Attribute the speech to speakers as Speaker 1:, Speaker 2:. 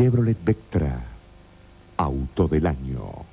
Speaker 1: Chevrolet Vectra. Auto del año.